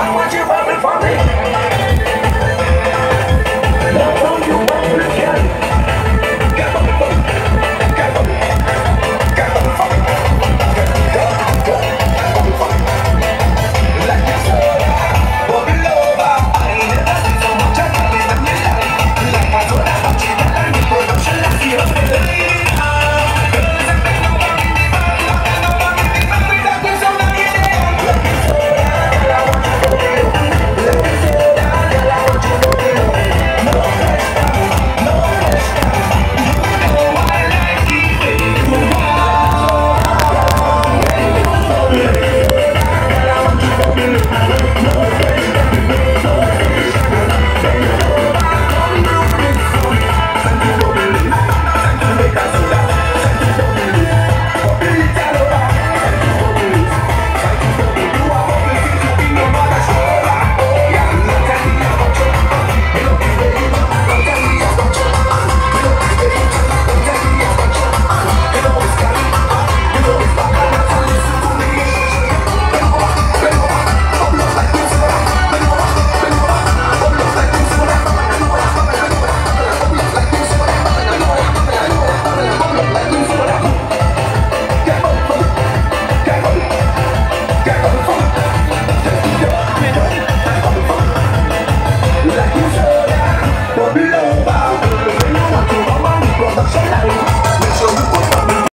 I want you want for me?